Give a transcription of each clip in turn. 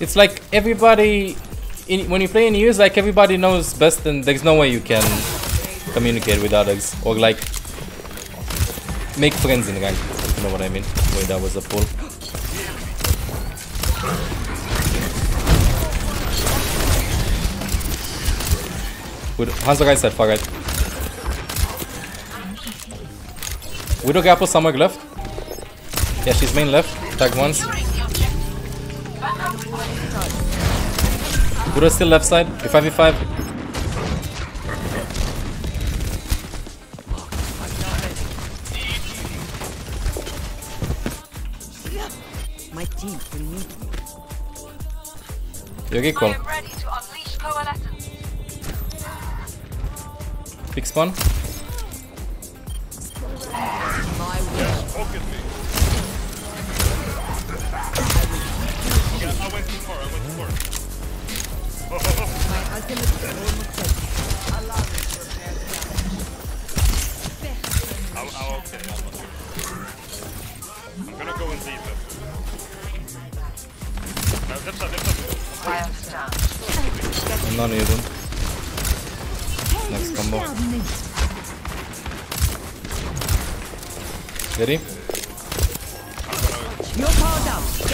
It's like everybody, in, when you play in it's like everybody knows best and there's no way you can communicate with others or like make friends in rank. You know what I mean? Wait, that was a pull. Good. Hanzo guy said far right. Widow Grapple somewhere left. Yeah, she's main left. Tag once. Widow still left side. 5v5. My team will meet me. You're equal. I am ready to unleash coalescence. Big spawn. My wish. Focus me. Went too far. I went too far. My ultimate is almost ready. I'm, I'm okay. I'm gonna go in deep. No, left side, left side. I understand. I'm not. Next combo. Ready? You're powered up.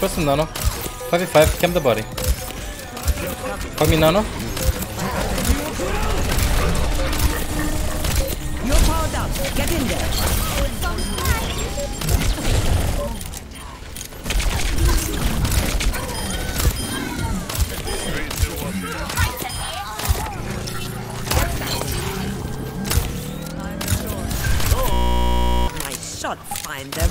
Put some nano. 5v5, camp the body. Fuck me nano. You're powered up. Get in there. My shots find them.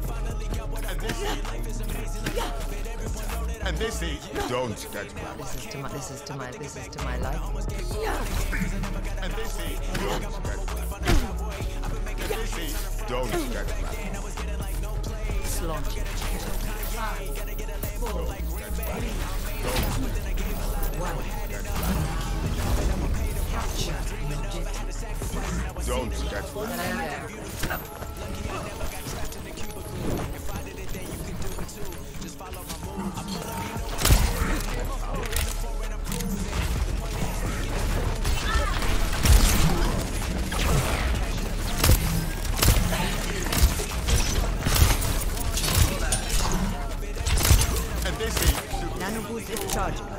and they see, and they see. Don't get back. This is to my, this is to my, this is to my liking. And they see. Don't get back. And they see. Don't get back. Slaughter. Don't get back. Charging. My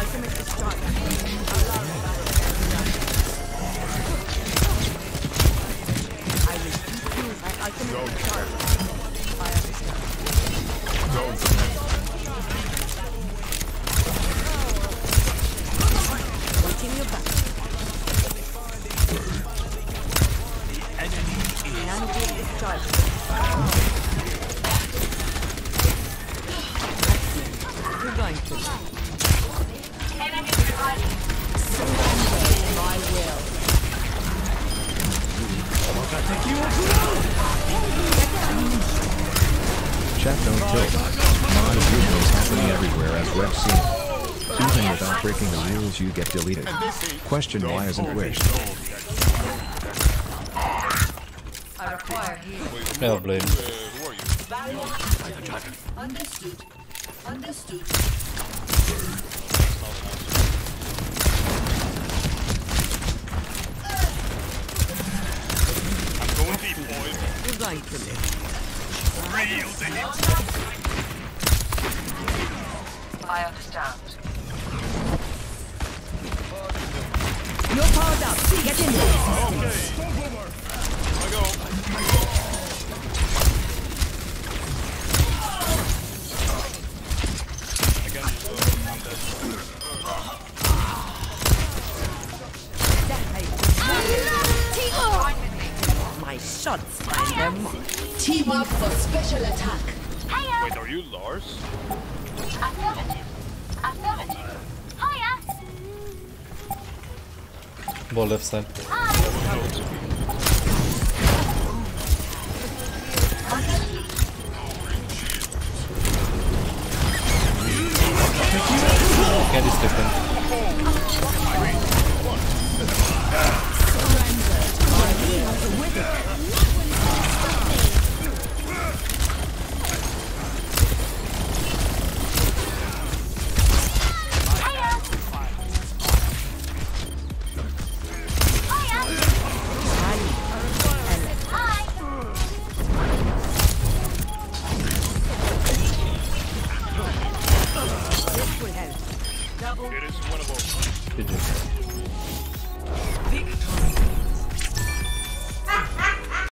ultimate is charging. I will keep you. My ultimate is charging. Fire system. Don't get Watching your back. Nano boost is charging. Chat don't kill bots. Mod of usual is happening everywhere as we've seen. Even without breaking the rules you get deleted. And they see. Question why isn't wished? I require healing. Hellblade. Who are you? Understood. Understood. I'm going deep, boys. You're going to live. Real. I understand. You're powered up. Get in there. Okay. I go. Again, uh, I'm dead. My shots find their mark. Team up for special attack. Hiya! Wait, are you Lars? Affirmative. Affirmative. Hiya! Ball left side. Hi. Okay, this different.